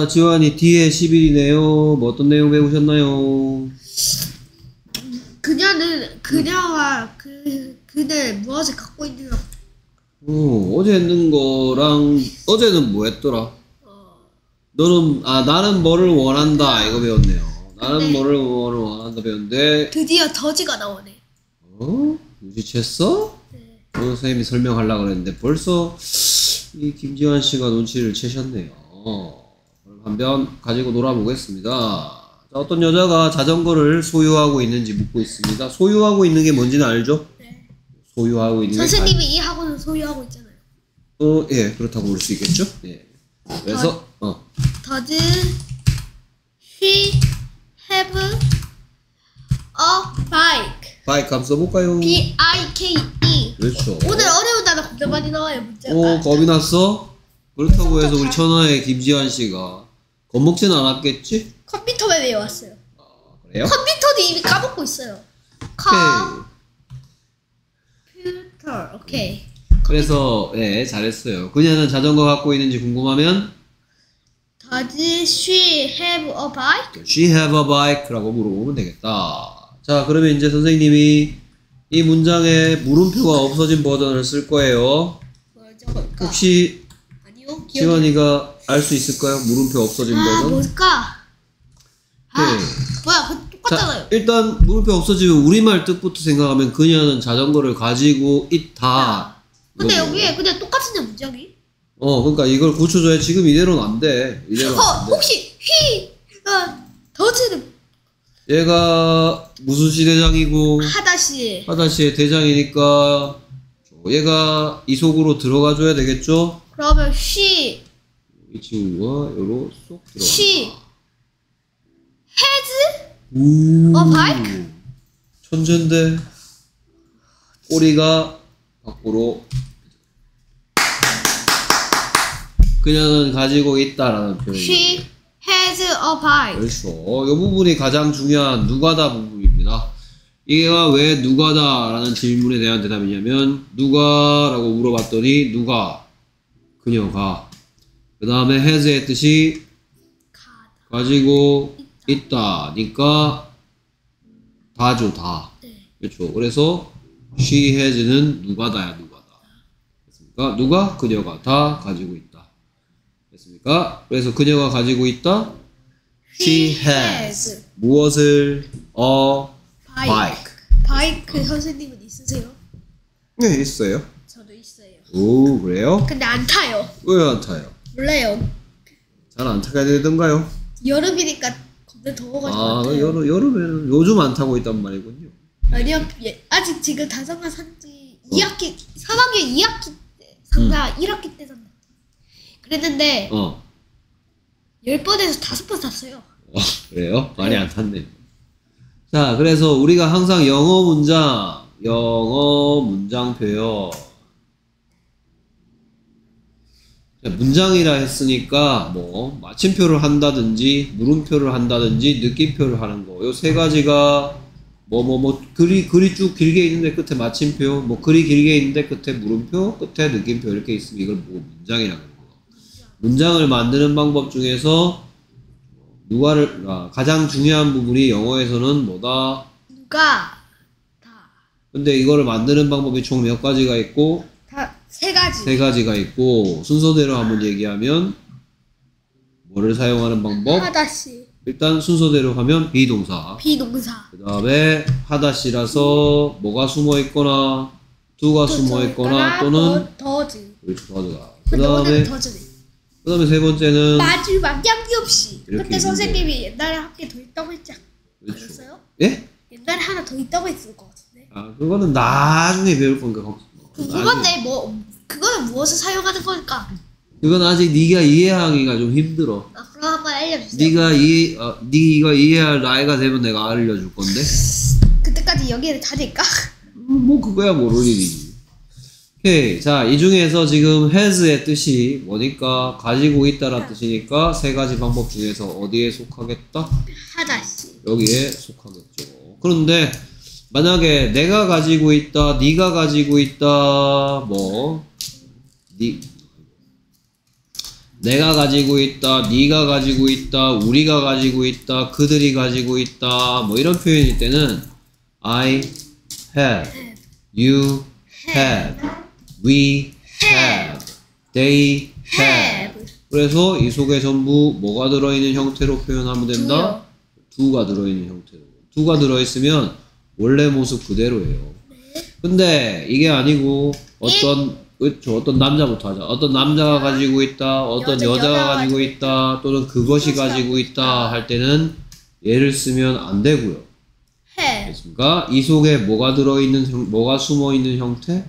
자, 지환이 뒤에 10일이네요. 뭐 어떤 내용 배우셨나요? 그녀는 그녀와 그 그는 무엇을 갖고 있는 어, 어제 했는 거랑 어제는 뭐 했더라? 너는 아 나는 뭐를 원한다 이거 배웠네요. 나는 네. 뭐를 뭐를 원한다 배웠는데 드디어 더지가 나오네. 어? 눈치챘어? 네. 어, 선생님이 설명하려고 그랬는데 벌써 이 김지환 씨가 눈치를 채셨네요. 한번 가지고 놀아보겠습니다. 자, 어떤 여자가 자전거를 소유하고 있는지 묻고 있습니다. 소유하고 있는 게 뭔지는 알죠? 네. 소유하고 있는 게 선생님이 이 학원을 소유하고 있잖아요. 어, 예, 그렇다고 볼 수 있겠죠? 예. 그래서 어, Does she have a bike? 바이크 한번 써볼까요? B I K E. 그렇죠. 오늘 어려운 단어 겁나 많이 나와요 문제가. 어, 겁이 났어? 그렇다고 해서 우리 다- 천하의 김지환 씨가 겁먹진 않았겠지? 컴퓨터만 외웠어요. 그래요? 컴퓨터도 이미 까먹고 있어요. 컴퓨터. 오케이. 그래서 예 잘했어요. 그녀는 자전거 갖고 있는지 궁금하면 Does she have a bike? She have a bike라고 물어보면 되겠다. 자 그러면 이제 선생님이 이 문장에 물음표가 없어진 버전을 쓸 거예요. 뭐죠? 혹시 아니요. 기억이 지원이가 알 수 있을까요? 물음표 없어진 아 버전? 뭘까? 아 네. 뭐야 그 똑같잖아요. 자 일단 물음표 없어지면 우리말 뜻부터 생각하면 그녀는 자전거를 가지고 있다. 근데 이거죠. 여기에 그냥 똑같은데 문장이? 어 그러니까 이걸 고쳐줘야 지금 이대로는 안 돼. 이대로는 어안 돼. 혹시 휘 어, 더즈는 얘가 무슨 시 대장이고 하다시 하다시의 대장이니까 얘가 이 속으로 들어가 줘야 되겠죠? 그러면 she 이 친구가 요로 쏙 들어가. she has 우. 어, 바이크? 천재인데 꼬리가 밖으로 그녀는 가지고 있다라는 표현이 she has a bike. 그렇죠. 이 부분이 가장 중요한 누가다 부분입니다. 이가 왜 누가다라는 질문에 대한 대답이냐면 누가라고 물어봤더니 누가 그녀가 그 다음에 has의 뜻이 가지고 있다 니까 다죠 다. 네. 그렇죠. 그래서 she has는 누가다야 누가다. 됐습니까? 누가 그녀가 다 가지고 있다. 됐습니까? 그래서 그녀가 가지고 있다. She has 무엇을 a bike. 바이크 선생님은 있으세요? 네 있어요. 저도 있어요. 오 그래요? 근데 안 타요. 왜 안 타요? 몰라요. 잘 안 타게 되던가요? 여름이니까 겁나 더워가지고 아 안 타요. 여름 여름에는 요즘 안 타고 있단 말이군요. 아니요, 예, 아직 지금 자전거 산지 2학기, 3학년 2학기 때 산다, 1학기 때 산다. 그랬는데 어 10번에서 5번 샀어요. 어, 그래요? 많이 안 탔네. 자, 그래서 우리가 항상 영어 문장, 영어 문장표요. 자, 문장이라 했으니까 뭐 마침표를 한다든지 물음표를 한다든지 느낌표를 하는 거. 요 세 가지가 뭐뭐 뭐 글이 글이 쭉 길게 있는데 끝에 마침표, 뭐 글이 길게 있는데 끝에 물음표, 끝에 느낌표 이렇게 있으면 이걸 보고 문장이라고 하는 거예요. 문장을 만드는 방법 중에서 누가를 아, 가장 중요한 부분이 영어에서는 뭐다. 누가 다, 근데 이거를 만드는 방법이 총 몇 가지가 있고 다 세 가지. 세 가지가 있고 순서대로 한번 얘기하면 뭐를 사용하는 방법? 하다시, 일단 순서대로 하면 비동사. 비동사. 그 다음에 하다시라서 뭐가 숨어 있거나 두가 숨어 있거나 또는 더, 더즈. 그렇죠, 더드가. 그 다음에. 그 다음에 세 번째는 마지막 양기 없이. 이렇게 그때 선생님이 옛날에 한개더 있다고 했지 그렇죠. 않았어요? 예? 옛날에 하나 더 있다고 했을 것 같은데. 아 그거는 나중에 배울 거니 까 걱정. 그, 나중에. 그건데 뭐 그거는 무엇을 사용하는 걸까? 그건 아직 네가 이해하기가 좀 힘들어. 아, 그럼 한번 알려주세요. 네가 이해, 어, 네가 이해할 나이가 되면 내가 알려줄 건데. 그때까지 여기를 다닐까? 음, 뭐 그거야 모를 일이지. 오케이. 자, 이 중에서 지금 has의 뜻이 뭐니까 가지고 있다라 뜻이니까 세 가지 방법 중에서 어디에 속하겠다? 하다시. 여기에 속하겠죠. 그런데 만약에 내가 가지고 있다, 네가 가지고 있다, 뭐, 네, 내가 가지고 있다, 네가 가지고 있다, 우리가 가지고 있다, 그들이 가지고 있다, 뭐 이런 표현일 때는 I have, you have, we have, they have. 그래서 이 속에 전부 뭐가 들어있는 형태로 표현하면 된다? 두가 들어있는 형태로. 두가 들어있으면 원래 모습 그대로예요. 근데 이게 아니고 어떤 그렇죠. 어떤 남자부터 하자. 어떤 남자가 가지고 있다, 어떤 여자, 여자가 가지고 있다, 또는 그것이 가지고 있다 할 때는 얘를 쓰면 안 되고요. have. 됐습니까? 이 속에 뭐가 들어있는 형, 뭐가 숨어 있는 형태?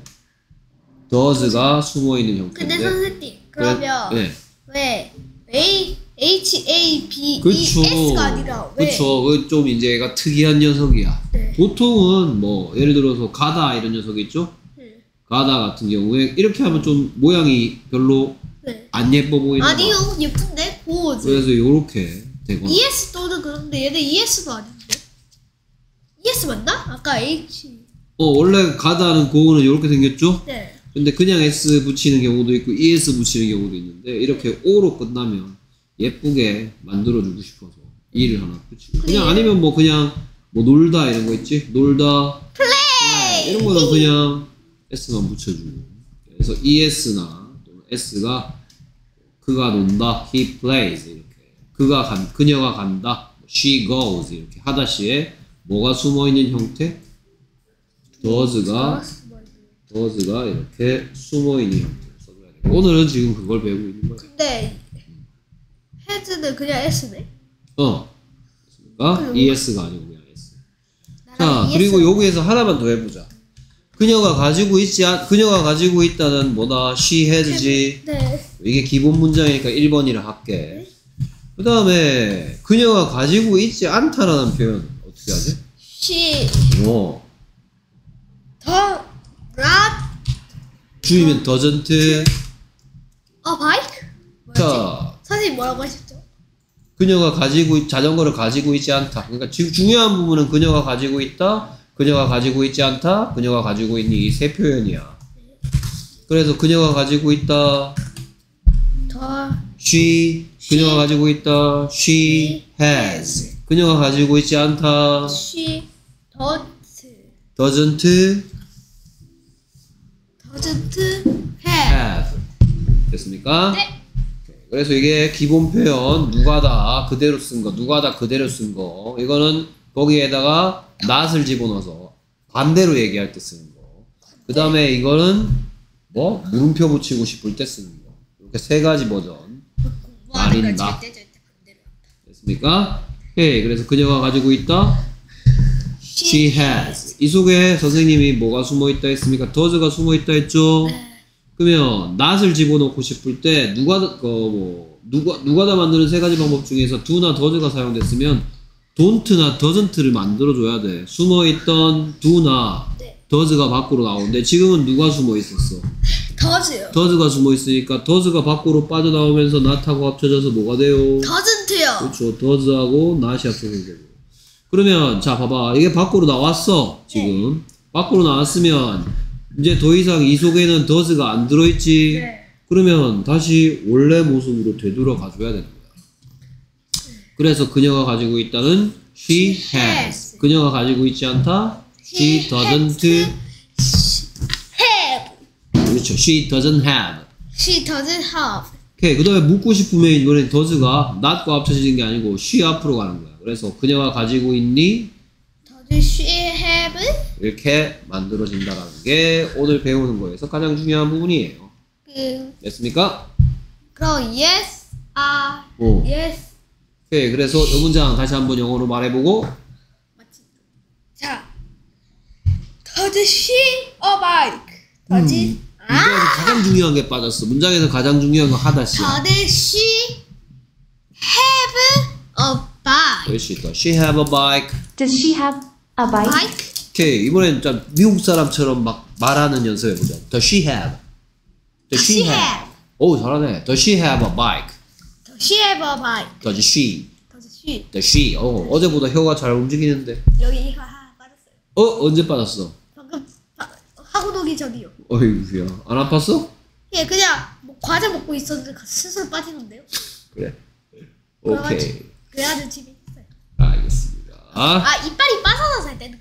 does가 숨어 있는 근데. 선생님 그러면 네. 왜 A H A B E 그쵸. S가 아니라 왜? 그쵸. 그좀 이제 얘가 특이한 녀석이야. 네. 보통은 뭐 예를 들어서 가다 이런 녀석 있죠? 네. 가다 같은 경우에 이렇게 하면 좀 모양이 별로 네. 안 예뻐 보이는 거. 아니요 예쁜데 고즈. 그래서 요렇게 되거나 ES 또는 그런데 얘는 ES도 아닌데. ES 맞나? 아까 H. 어 원래 가다는 고는 이렇게 생겼죠? 네. 근데 그냥 S 붙이는 경우도 있고 ES 붙이는 경우도 있는데 이렇게 O로 끝나면 예쁘게 만들어주고 싶어서 E를 하나 붙이고. 그냥. 아니면 뭐 그냥 뭐 놀다 이런 거 있지? 놀다. 플레이! 이런 거는 그냥 S만 붙여주고. 그래서 ES나 또는 S가 그가 논다 he plays 이렇게. 그가 간 그녀가 간다 she goes 이렇게. 하다시에 뭐가 숨어 있는 형태? does가 does가 이렇게 숨어 있는 돼요. 오늘은 지금 그걸 배우고 있는 거예요. 근데 헤즈는 그냥 S네. 어, 그러니까 그리고- ES가 아니고 그냥 S. 자, ES. 그리고 여기에서 하나만 더 해보자. 그녀가 가지고 있지 않, 그녀가 가지고 있다는 뭐다 she has지. 네. 이게 기본 문장이니까 1번이라 할게. 그 다음에 그녀가 가지고 있지 않다라는 표현 어떻게 하지? She 어, 더 not 주이면 doesn't. a bike? 뭐였지? 자, 선생님 뭐라고 하셨죠? 그녀가 가지고 있- 자전거를 가지고 있지 않다. 그러니까 지금 중요한 부분은 그녀가 가지고 있다, 그녀가 가지고 있지 않다, 그녀가 가지고 있는 이세 표현이야. 그래서 그녀가 가지고 있다, 더 she, 그녀가 가지고 있다, she has. 그녀가 가지고 있지 않다, she don't doesn't doesn't have. have. 됐습니까? 네. 그래서 이게 기본 표현 누가 다 그대로 쓴 거, 누가 다 그대로 쓴 거. 이거는 거기에다가 not을 집어넣어서 반대로 얘기할 때 쓰는 거. 그 다음에 이거는 뭐 물음표 붙이고 싶을 때 쓰는 거. 이렇게 세 가지 버전 절대 반대로. 됐습니까? 오케이. 그래서 그녀가 가지고 있다. She has. 이 속에 선생님이 뭐가 숨어 있다 했습니까? does가 숨어 있다 했죠? 그러면 not을 집어넣고 싶을 때 누가 그뭐 누가 누가 다 만드는 세 가지 방법 중에서 do나 does가 사용됐으면 don't나 doesn't를 만들어 줘야 돼. 숨어 있던 do나 네. does가 밖으로 나오는데 지금은 누가 숨어 있었어? does요. does가 숨어 있으니까 does가 밖으로 빠져나오면서 not하고 합쳐져서 뭐가 돼요? doesn't요. 그렇죠. does하고 not이 합쳐진 거고. 그러면 자 봐봐 이게 밖으로 나왔어 지금 밖으로 나왔으면 이제 더 이상 이 속에는 does가 안 들어있지. 네. 그러면 다시 원래 모습으로 되돌아가 줘야 되는 거야. 그래서 그녀가 가지고 있다는 she has. 그녀가 가지고 있지 않다. she doesn't. have. 그렇죠. she doesn't have. She doesn't have. 오케이. 그 다음에 묻고 싶으면 이번엔 does가 not과 합쳐지는 게 아니고 she 앞으로 가는 거야. 그래서 그녀가 가지고 있니? Does she? 이렇게 만들어진다라는 게 오늘 배우는 거에서 가장 중요한 부분이에요. 그 됐습니까? 그럼 yes, 아, 어. yes. 오케이. 그래서 이 문장 다시 한번 영어로 말해보고? 자, does she a bike? does 아, 문장에서 가장 중요한 게 빠졌어. 문장에서 가장 중요한 건 하다시야. does she have a bike? 그럴 수 있다. She have a bike. Does she have a bike? bike? 오케이. 이번엔 좀 미국 사람처럼 막 말하는 연습해보자. Does she have? Does she have? 오 잘하네. Does she have a bike? Does she have a bike? Does she? does she? Does she? 어 어제보다 혀가 잘 움직이는데. 여기 하하 빠졌어요. 어 언제 빠졌어? 방금 바, 하고 오기 전이요. 어이구야. 안 아팠어? 예, 그냥 목 과자 먹고 있었는데 스스로 빠지는데요. 그래. 오케이. 그래가지고 집에 있어요. 알겠습니다. 아 이빨이 빠져서 살 때는.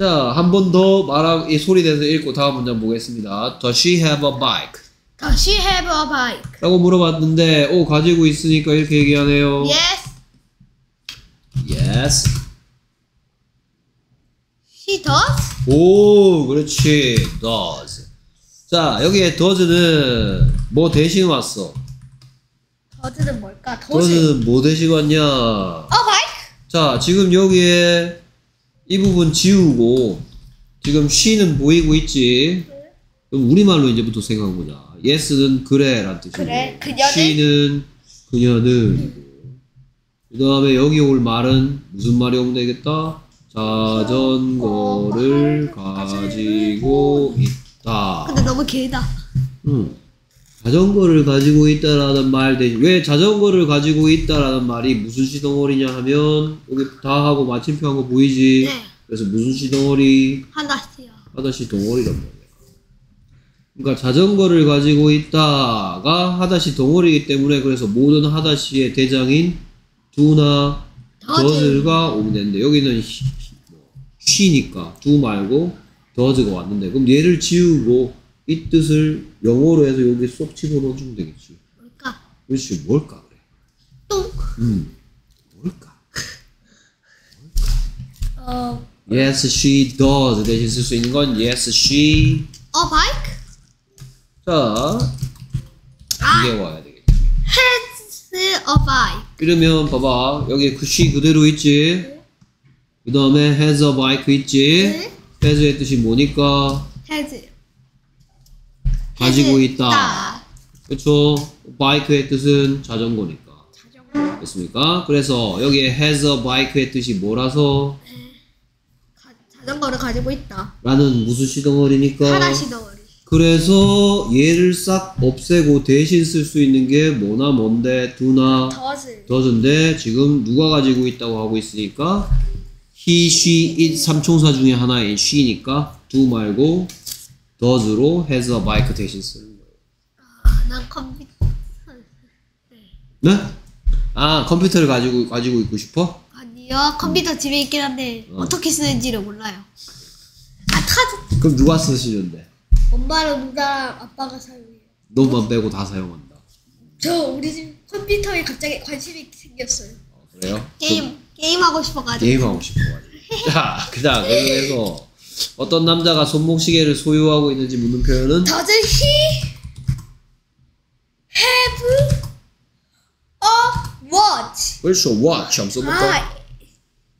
자, 한 번 더 말하, 이 소리 내서 읽고 다음 문장 보겠습니다. Does she have a bike? Does she have a bike? 라고 물어봤는데, 오, 가지고 있으니까 이렇게 얘기하네요. Yes, Yes. she does. 오, 그렇지. Does. 자, 여기에 does는 뭐 대신 왔어? 더즈는 뭘까? does는 뭐 대신 왔냐? 어 bike? 자, 지금 여기에 이 부분 지우고, 지금 she는 보이고 있지? 그럼 우리말로 이제부터 생각해보자. yes는 그래, 란 뜻이고. 그래, 그녀는? she는 그녀는. 그 다음에 여기 올 말은 무슨 말이 오면 되겠다? 자전거를 가지고 있다. 근데 너무 길다. 음. 자전거를 가지고 있다라는 말 대신 왜 자전거를 가지고 있다라는 말이 무슨 시덩어리냐 하면 여기 다 하고 마침표 한 거 보이지? 네. 그래서 무슨 시덩어리? 하나씩요. 하다시 덩어리란 말이야. 그러니까 자전거를 가지고 있다가 하다시 덩어리이기 때문에 그래서 모든 하다시의 대장인 두나 더즈. 더즈가 오면 되는데 여기는 시, 뭐, 쉬니까 두 말고 더즈가 왔는데 그럼 얘를 지우고 이 뜻을 영어로 해서 여기 쏙 집어넣어 주면 되겠지. 뭘까? 그렇지 뭘까 그래. 똥. 음 뭘까? 어. Yes, she does 대신 쓸 수 있는 건 yes, she. A bike? 자 아. 이게 와야 되겠지. Has a bike. 이러면 봐봐 여기 그 she 그대로 있지. 그 다음에 has a bike 있지. 네. has의 뜻이 뭐니까 Has. 가지고 has 있다. 그렇죠. bike의 뜻은 자전거니까. 자전거. 됐습니까? 그래서 여기에 has a bike의 뜻이 뭐라서 가, 자전거를 가지고 있다. 라는 무슨 시덩어리니까 하나씩 덩어리. 그래서 얘를 싹 없애고 대신 쓸 수 있는 게 뭐나 뭔데 두나 더즈. does인데 지금 누가 가지고 있다고 하고 있으니까 he, she, it 삼총사 중에 하나인 she니까 do 말고 does로 has a bike 대신 쓰는 거예요. 아, 난 컴퓨터. 네? 아 컴퓨터를 가지고 가지고 있고 싶어? 아니요, 컴퓨터 집에 있긴 한데 어. 어. 떻게 쓰는지를 몰라요. 아 타자. 그럼 누가 쓰시는데? 엄마랑 누나랑 아빠가 사용해요. 너만 빼고 다 사용한다. 저 우리 집 컴퓨터에 갑자기 관심이 생겼어요. 어, 그래요? 게임 게임 하고 싶어가지고. 게임하고 싶어가지고. 자, 그다음 그래서 어떤 남자가 손목시계를 소유하고 있는지 묻는 표현은 Does he have a watch? 그렇죠. watch 한번 써볼까? 아,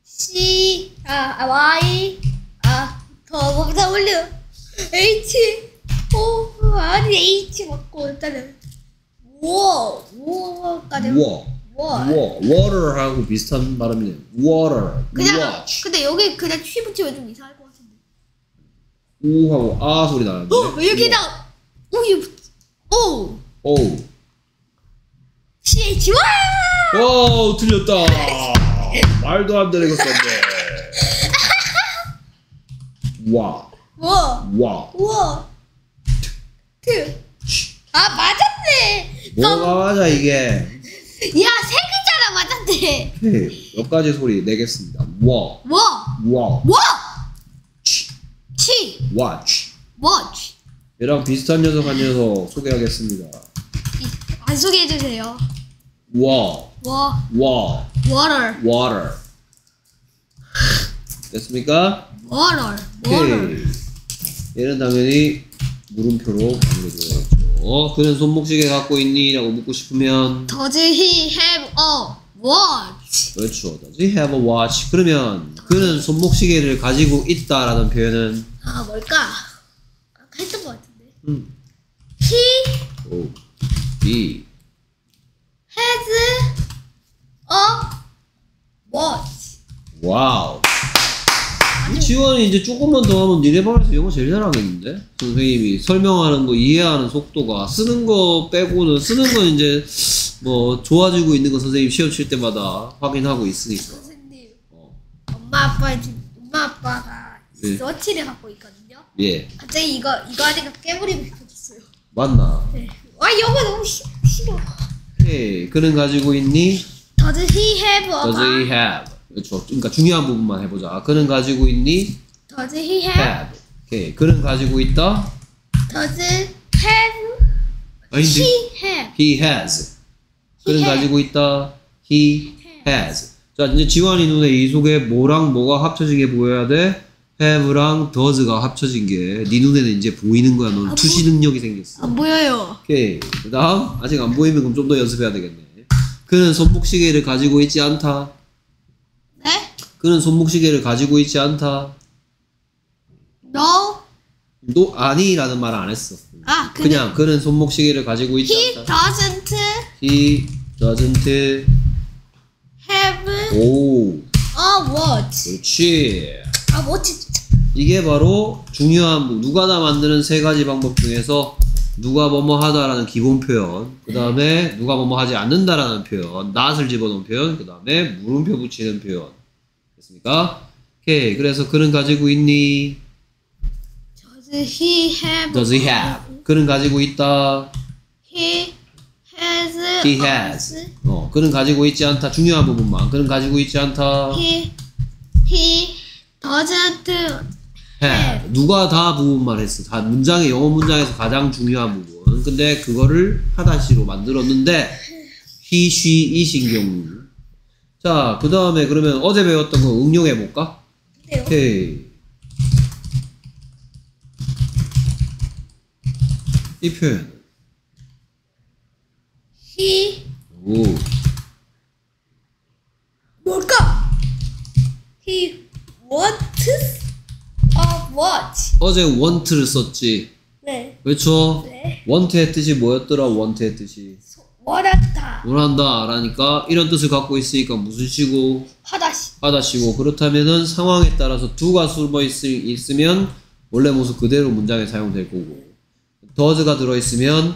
C, 아, 아, Y, 아, 더 먹다 올려. H, O, 아니 H 맞고 일단은 워, 워까지. 워, 워. 워, water하고 비슷한 발음이네. water, 그냥 watch. 근데 여기 그냥 취 붙이면 좀 이상할 것. 우 하고 아 소리 나는데. 어, 여기다 오, 이 오, 오, C H Y. 와, 틀렸다. 말도 안 되는 거 썼네. 와, 워, 와. 워, 트. 아 맞았네. 뭐가 맞아 이게? 야, 세 글자나 맞았네. 오케이, 몇 가지 소리 내겠습니다. 치, 치, watch. 워치. 얘랑 비슷한 녀석 한 녀석 소개하겠습니다. 안 소개해 주세요. 워, 워, 워, water, water. 됐습니까? water, water. 오케이. 얘는 당연히 물음표로 마무리되어야죠. 그는 손목시계 갖고 있니? 라고 묻고 싶으면 Does he have a watch? 그렇죠. Does he have a watch? 그러면 그는 손목시계를 가지고 있다 라는 표현은 아 뭘까? 아까 했던 것 같은데. 음, He O, B, has a watch. Wow. 지완이 이제 조금만 더 하면 니네 반에서 영어 제일 잘하겠는데? 선생님이 설명하는 거 이해하는 속도가 쓰는 거 빼고는 쓰는 건 이제 뭐 좋아지고 있는 거 선생님 시험 칠 때마다 확인하고 있으니까. 선생님, 어, 엄마 아빠 엄마 아빠가 네. 서치를 갖고 있거든요. 예, 갑자기 이거 이거 하니까 깨물이고 싶어졌어요. 맞나? 네. 아 영어 너무 싫- 싫어. 오케이. 그는 가지고 있니? Does he have a Does he have? 그렇죠. 그러니까 중요한 부분만 해보자. 그는 가지고 있니? Does he have? have. 오케이. 그는 가지고 있다? Does have? 아닌데. He have. He has. 그는 He has. 가지고 있다. He has. 자, 이제 지환이 눈에 이 속에 뭐랑 뭐가 합쳐진 게 보여야 돼? Have랑 does가 합쳐진 게 네 눈에는 이제 보이는 거야. 너는 아, 투시 능력이 생겼어. 안 보여요. 오케이. 그 다음, 아직 안 보이면 그럼 좀 더 연습해야 되겠네. 그는 손목시계를 가지고 있지 않다. 네? 그는 손목시계를 가지고 있지 않다. No. 너 아니라는 말을 안 했어. 아 그냥 그냥 그는 손목시계를 가지고 있지 he 않다. doesn't He doesn't. have 오, a watch. 그렇지. 아 watch. 이게 바로 중요한 부- 누가 다 만드는 세 가지 방법 중에서 누가 뭐뭐 하다라는 기본 표현, 그 다음에 누가 뭐뭐 하지 않는다라는 표현, not을 집어넣은 표현, 그 다음에 물음표 붙이는 표현. 됐습니까? 오케이. 그래서 그는 가지고 있니? Does he have? Does he have? 그는 가지고 있다. He has. He has. 어, 그는 가지고 있지 않다. 중요한 부분만. 그는 가지고 있지 않다. He he doesn't have. 누가 다 부분만 했어. 다 문장의 영어 문장에서 가장 중요한 부분. 근데 그거를 하다시로 만들었는데 he, she, it인 경우. 자, 그 다음에 그러면 어제 배웠던 거 응용해 볼까? 오케이. 이 표현. He 오. 뭘까? He wants watch. 어제 want를 썼지. 네. 그렇죠? 네. want의 뜻이 뭐였더라? want의 뜻이. 소- 원한다. 원한다 라니까 이런 뜻을 갖고 있으니까 무슨 시고 하다시. 하다시고 그렇다면은 상황에 따라서 두가 숨어 있, 있으면 원래 모습 그대로 문장에 사용될 거고 does가 들어있으면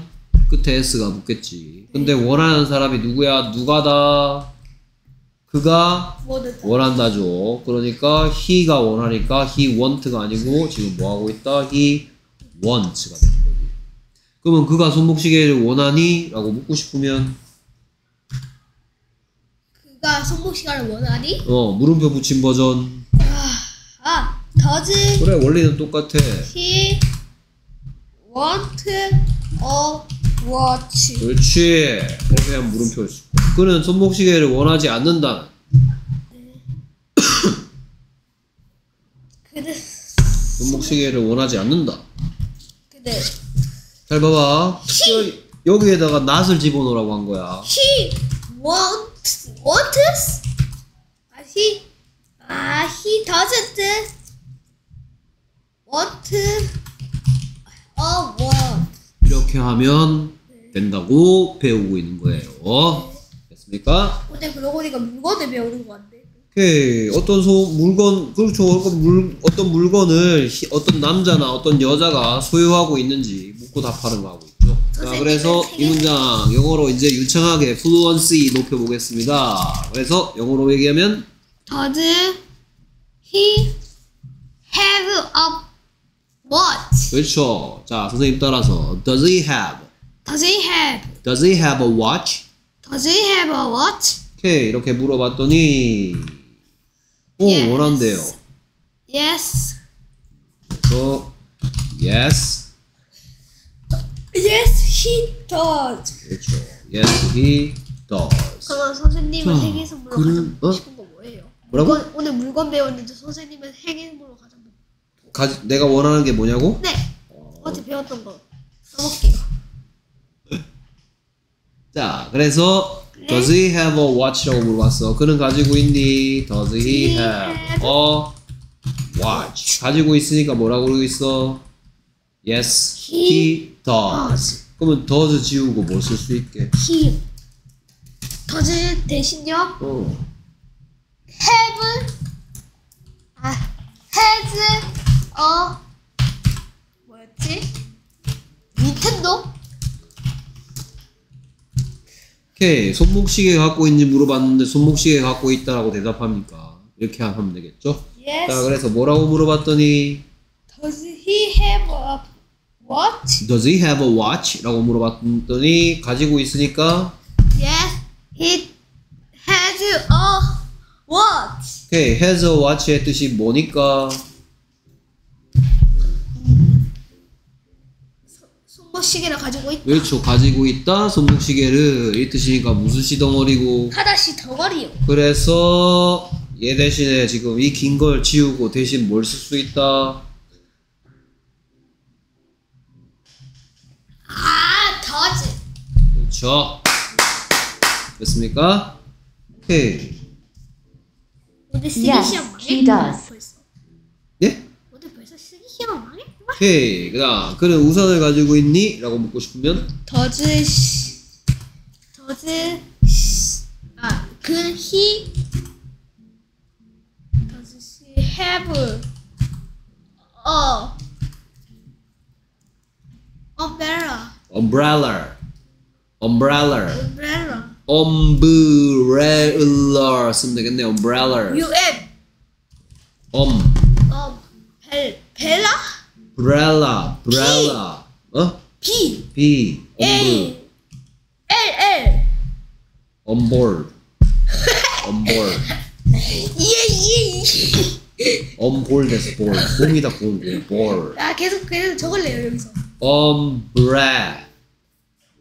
끝에 s가 붙겠지 근데 원하는 사람이 누구야 누가다 그가 원한다. 원한다죠 그러니까 he가 원하니까 he want가 아니고 지금 뭐 하고 있다 he wants가 되는 거지 그러면 그가 손목시계를 원하니? 라고 묻고 싶으면 그가 손목 시간을 원하니? 어 물음표 붙인 버전 아, does 그래 원리는 똑같아 he want a watch? 그렇지 물음표를 쓰고 그는 손목시계를 원하지 않는다. 그는 손목시계를 원하지 않는다. 그는 잘 봐봐. 여- 여기에다가 낫을 집어넣으라고 한 거야. he wants wants? 아 he 아 he doesn't. want a watch. 이렇게 하면 된다고 배우고 있는 거예요 됐습니까? 근데 그러고 보니까 물건을 배우는 거 같네. 오케이 어떤 소 물건 그렇죠 어떤 물 어떤 물건을 히- 어떤 남자나 어떤 여자가 소유하고 있는지 묻고 답하는 거 하고 있죠. 자 그래서 이 문장 영어로 이제 유창하게 fluency 높여 보겠습니다. 그래서 영어로 얘기하면 Does he have a watch? 그렇죠. 자 선생님 따라서 does he have Does he have? does he have a watch? Does he have a watch? 오케이 이렇게 물어봤더니 오 Yes. 원한대요. Yes. 그래서 yes Yes, he does. 그렇죠. yes he does. 그러면 선생님은 자, 생일 선물로 그는- 가장 먹고 어? 싶은 거 뭐예요? 뭐라고? 물건, 오늘 물건 배웠는데 선생님은 선물로 가장 가, 내가 원하는 게 뭐냐고? 네. 어제 배웠던 거 써볼게요. 자, 그래서 네. Does he have a watch라고 물어봤어. 그는 가지고 있니? Does he have a watch? 가지고 있으니까 뭐라고 그러고 있어? Yes, He he does. 그러면 does 지우고 뭐 쓸 수 있게? he does 대신요 어. have 아 오케이. 손목시계 갖고 있는지 물어봤는데 손목시계 갖고 있다라고 대답합니까? 이렇게 하면 되겠죠? Yes. 자, 그래서 뭐라고 물어봤더니 Does he have a What? Does he have a watch? 라고 물어봤더니 가지고 있으니까 Yes, he has a watch. 오케이 has a watch의 뜻이 뭐니까 손목시계를 가지고 있다. 그렇죠 가지고 있다 손목시계를 이 뜻이니까 무슨 시 덩어리고 하다시 덩어리요. 그래서 얘 대신에 지금 이 긴 걸 지우고 대신 뭘 쓸 수 있다 아, 더지. 그렇죠 됐습니까? 오케이 오늘 쓰기 Yes, 시험 he does. 예? 쓰기 시험 망했구나. 오케이 그다음 그는 우산을 가지고 있니? 라고 묻고 싶으면 더즈 시 더즈 시 아, 그 he does she have a umbrella umbrella umbrella umbrella umbrella 쓰면 되겠네 umbrella um um 벨 벨라 umbrella umbrella 어? B B A L L on board on board 예예 on board에서 board 봄이다 봄 board 아 계속 계속 적을래요 여기서 umbrella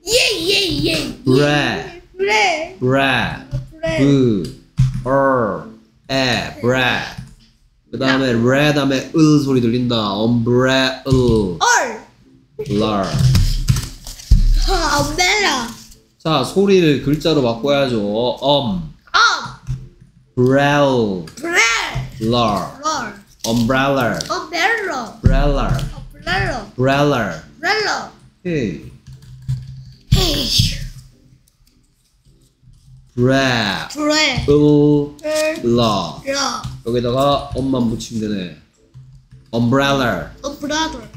예예예 브레. 브레 bra 브레 b r e bra 그 다음에 re 다음에 을 소리 들린다 umbrella 얼 lar 아, umbrella 자 소리를 글자로 바꿔야죠 um um umbrella 브레 lar 롤 umbrella umbrella umbrella umbrella umbrella umbrella 오케이 헤이 bra 브레 을롤 lar 여기다가 엄만 붙이면 되네 umbrella umbrella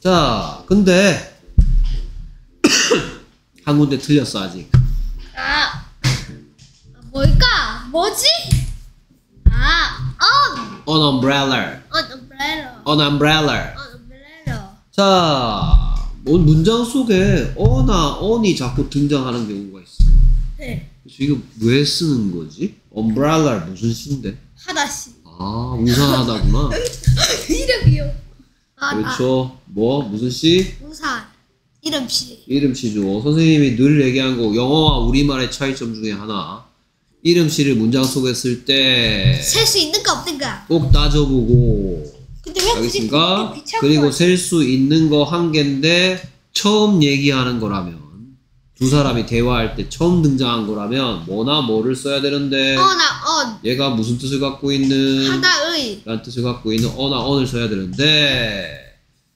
자 근데 한 군데 틀렸어 아직 아 뭘까 뭐지 아 on on umbrella on umbrella on umbrella on umbrella 자뭐 문장 속에 어나 on이 자꾸 등장하는 경우가 있어 네 이거 왜 쓰는 거지? umbrella 무슨 시인데? 하다시 아 우산하다구나 이름이요 아, 그렇죠 뭐 무슨 시? 아, 우산 이름 씨 이름 시죠. 선생님이 늘 얘기한 거 영어와 우리말의 차이점 중에 하나. 이름 시를 문장 속에 쓸때꼭셀수 있는가 없는가 따져보고 근데 왜 알겠습니까? 그리고? 셀 수 있는 거 한 개인데 처음 얘기하는 거라면 두 사람이 대화할 때 처음 등장한 거라면 뭐나 뭐를 써야 되는데 어나 얘가 무슨 뜻을 갖고 있는 하다의. 라는 뜻을 갖고 있는 어나 언을 써야 되는데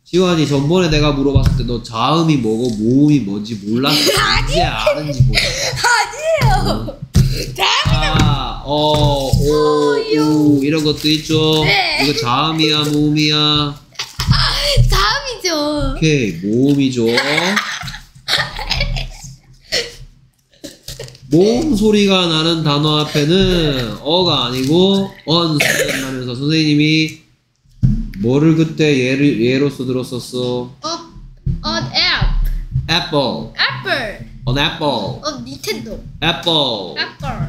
지환이 전번에 내가 물어봤을 때 너 자음이 뭐고 모음이 뭔지 몰랐어 이제 아는지 몰라 아니에요. 아, 어, 오, 우 이런 것도 있죠. 네. 이거 자음이야 모음이야? 다음이죠. 오케이 모음이죠 모음 소리가 나는 단어 앞에는 어가 아니고 언 소리가 나면서 선생님이 뭐를 그때 예를, 예로서 들었었어? on on app apple. Apple. an apple. on 닌텐도 apple. Apple.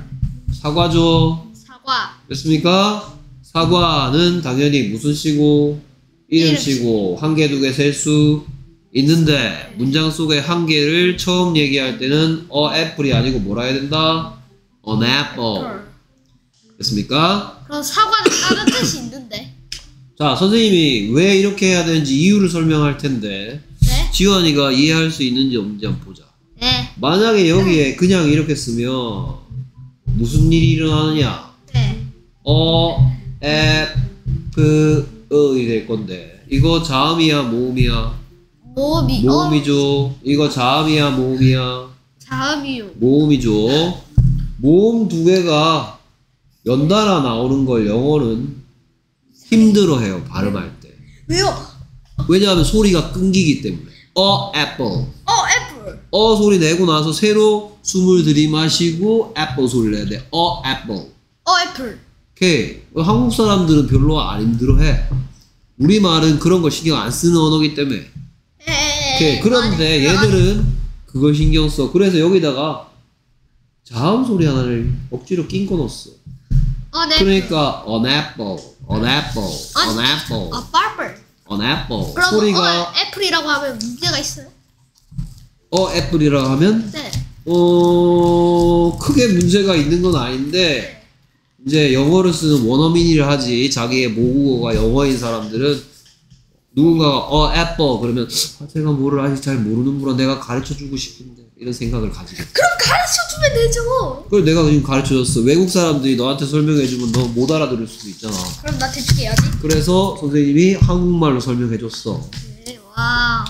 사과죠? 사과. 됐습니까? 사과는 당연히 무슨 시고? 이름 시고? 한 개 두 개 셀 수 있는데 문장 속에 한 개를 처음 얘기할 때는 어 애플이 아니고 뭐라 해야 된다? an apple apple 됐습니까? 그럼 사과는 다른 뜻이 있는데. 자 선생님이 왜 이렇게 해야 되는지 이유를 설명할 텐데 네? 지환이가 이해할 수 있는지 없는지 한번 보자. 네. 만약에 여기에 그냥 이렇게 쓰면 무슨 일이 일어나느냐? 네. 어, 에, 그, 어이 될 건데. 이거 자음이야 모음이야 모음이 모음이죠. 이거 자음이야 모음이야. 어, 자음이요. 모음이죠. 모음 두 개가 연달아 나오는 걸 영어는 힘들어해요 발음할 때. 왜요? 왜냐하면 소리가 끊기기 때문에. a apple a apple 어 소리 내고 나서 새로 숨을 들이마시고 애플 소리 내야 돼 a apple a apple. 오케이. 한국 사람들은 별로 안 힘들어해. 우리 말은 그런 걸 신경 안 쓰는 언어기 때문에. 오케이. 그런데 얘들은 그걸 신경 써. 그래서 여기다가 자음 소리 하나를 억지로 낀거 넣었어. 어, 네. 그러니까 an apple, an apple, 아, an apple, 어, barber. an apple. 그럼 소리가 어, 애플이라고 하면 문제가 있어요? 어 애플이라고 하면 네. 어 크게 문제가 있는 건 아닌데 이제 영어를 쓰는 원어민이라 하지 자기의 모국어가 영어인 사람들은 누군가가 어 애플 그러면 아, 제가 뭐를 아직 잘 모르는구나 내가 가르쳐 주고 싶은데 이런 생각을 가지게 돼. 그럼 가르쳐 주면 되죠. 그걸 내가 지금 가르쳐 줬어 외국 사람들이 너한테 설명해 주면 너 못 알아들을 수도 있잖아 그럼 나 대충 해야지. 그래서 선생님이 한국말로 설명해 줬어 네, wow.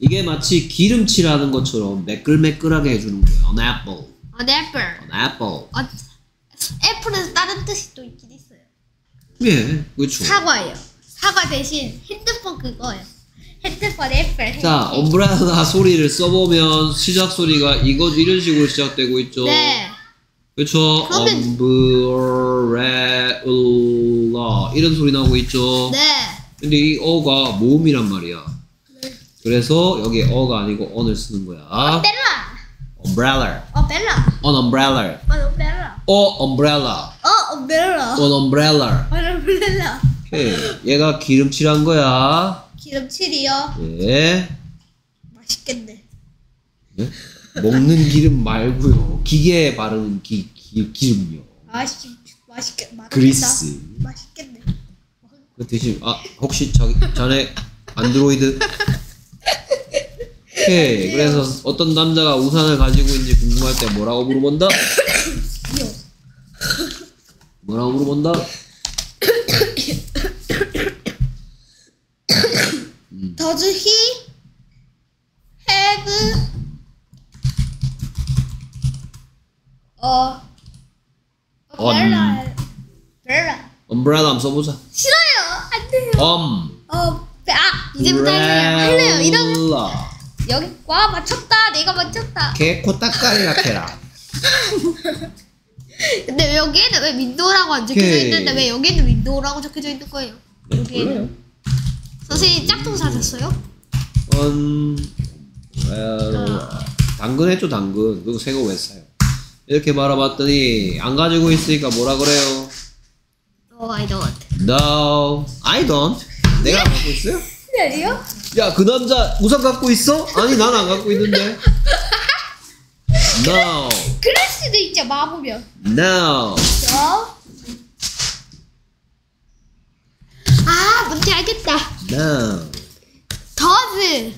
이게 마치 기름칠하는 것처럼 매끌매끌하게 해주는 거야 an apple an apple. an apple 어, apple은 다른 뜻이 또 있긴 있어요. 예 그렇죠 사과예요. 사과 대신 핸드폰 그거예요. 핸드폰 애플. 자, 핸드폰. umbrella 소리를 써보면 시작 소리가 이거 이런 식으로 시작되고 있죠. 네. 그렇죠. 그러면- umbrella 이런 소리 나오고 있죠. 네. 근데 이 어가 모음이란 말이야. 그래서 여기 어가 아니고 on을 쓰는 거야. 벨라. umbrella, 어, 벨라. on umbrella, 어. 어 umbrella, 어, on umbrella. 오케이. 얘가 기름칠한 거야. 기름칠이요. 예. 맛있겠네. 예? 먹는 기름 말고요. 기계에 바르는 기, 기, 기름요. 맛있, 맛있겠, 맛있겠다. 그리스. 맛있겠네. 그 대신 아 혹시 자기 자네 안드로이드? 오케이. 그래서 어떤 남자가 우산을 가지고 있는지 궁금할 때 뭐라고 물어본다? 요. 뭐라고 물어본다? Does he have 어 umbrella? umbrella. umbrella 한번 써보자. 싫어요. 안 돼요. um 어, 아 이제부터 할래요. umbrella. 여기 와 맞췄다. 내가 맞췄다. 개코 따까리라 캐라. 근데 왜 여기에는 왜 윈도우라고 안 적혀져 오케이. 있는데 왜 여기에는 윈도우라고 적혀져 있는 거예요? 여기에는 선생님 짝퉁 사 셨어요? umbrella. 당근 했죠 당근. 그리고 새거 왜 사요? 이렇게 말아봤더니 안 가지고 있으니까 뭐라 그래요? No, I don't. No, I don't. 내가 안 갖고 있어요? 아니요? 야, 그 남자 우산 갖고 있어? 아니, 난 안 갖고 있는데. No, 그럴 수도 있죠. 마보면. no. 어? 아, 뭔지 알겠다. No. does.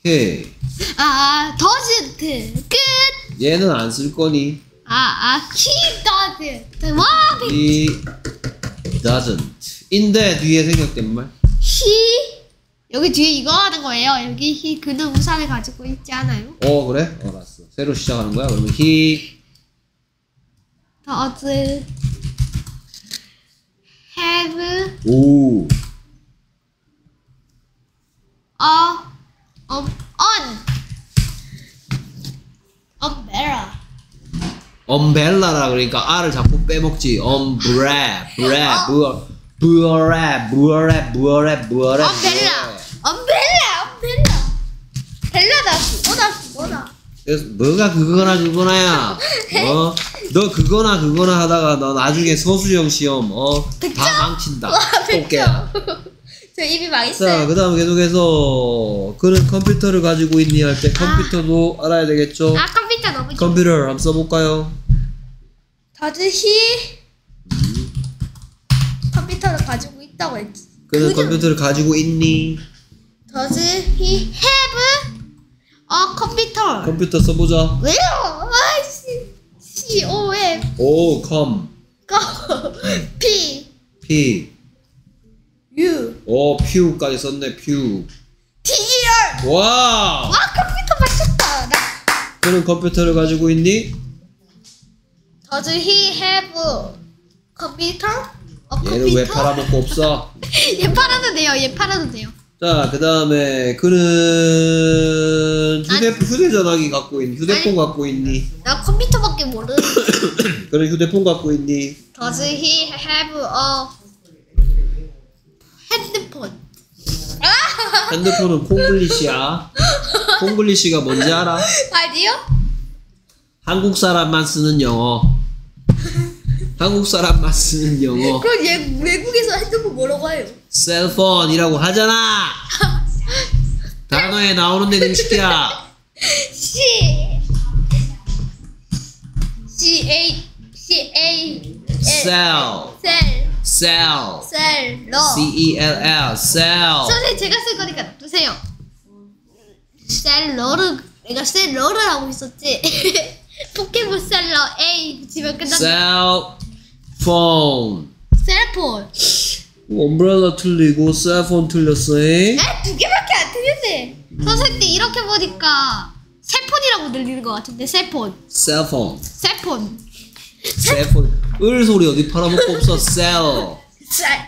오케이. 아, doesn't. 끝. 얘는 안 쓸 거니? 아, 아, he does. 와, 배- He doesn't. 인데 뒤에 생략된 말. he. 여기 뒤에 이거 하는 거예요. 여기 he 그는 우산을 가지고 있지 않아요? 어, 그래? 어, 알았어. 새로 시작하는 거야? 그러면 he does have 오. a um, on umbrella. umbrel라라 그러니까 R을 자꾸 빼먹지. umbrella, brella, 부어, 부어라, 부어라, 부어라, 부어라. umbrella. umbrella. umbrella. 벨라다. 그거다. 그래서 뭐가 그거나 그거나야. 어? 너 그거나 그거나 하다가 너 나중에 서수형 시험 어? 다 망친다. 똑개야. 저 입이 자, 망했어요. 그다음 계속해서 그는 컴퓨터를 가지고 있니 할 때 컴퓨터도 알아야 되겠죠. 아 컴퓨터 너무 좋아. 컴퓨터 한번 써볼까요? does he 컴퓨터를 가지고 있다고 했지. 그는 그죠? 컴퓨터를 가지고 있니? Does he have a computer? 컴퓨터 써보자. 왜요? 아이씨. C O M 오, 컴, P 피, U 오, 퓨까지 썼네. 퓨. E R. 와. 와 컴퓨터 맞췄다. 나. 그는 컴퓨터를 가지고 있니? Does he have? 어 얘는 왜? 팔아먹고 없어? 얘 팔아도 돼요. 얘 팔아도 돼요. 자, 그 다음에 그는 휴대, 휴대전화기 갖고 있니? 휴대폰 갖고 있니? 나 컴퓨터밖에 모르. 그는 휴대폰 갖고 있니? Does he have a 핸드폰은 콩글리시야. 콩글리시가 뭔지 알아? 아니요? 한국 사람만 쓰는 영어. 한국 사람만 쓰는 영어. 그럼 얘 외국에서 핸드폰 뭐라고 해요? 셀폰이라고 하잖아. 단어에 나오는데 능식이야. C C A C A 셀, 셀 셀, 셀러 C E L L, 셀. 선생님 제가 쓸 거니까 놔두세요 셀러를 내가 셀러를 하고 있었지 포켓몬 셀러 A 붙이면 끝난다 셀폰. 셀폰 엄브렐라 틀리고 셀폰 틀렸어. 잉? 에? 두 개밖에 안 틀렸네 선생님 이렇게 보니까 셀폰이라고 들리는 것 같은데 셀폰 셀폰. 셀폰 셀폰. 을 소리 어디 팔아먹고 없어. 셀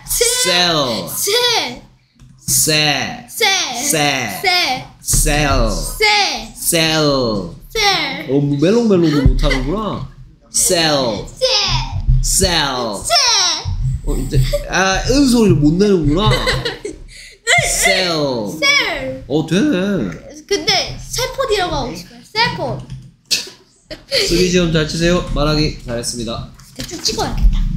셀. 셀 셀. 셀 셀. 어, 셀 멜롱멜롱도 못하는구나. 셀. 셀 어, 이제, 아, 은 소리를 못 내는구나. 셀. 셀 어, 돼. 근데 셀폰이라고 하고 싶어요 셀폰 수비 지원 잘 치세요. 말하기 잘했습니다. 대충 찍어야겠다